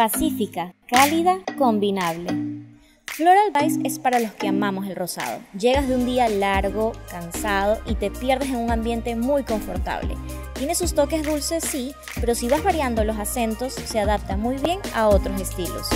Pacífica, cálida, combinable. Floral Vice es para los que amamos el rosado. Llegas de un día largo, cansado y te pierdes en un ambiente muy confortable. Tiene sus toques dulces, sí, pero si vas variando los acentos, se adapta muy bien a otros estilos.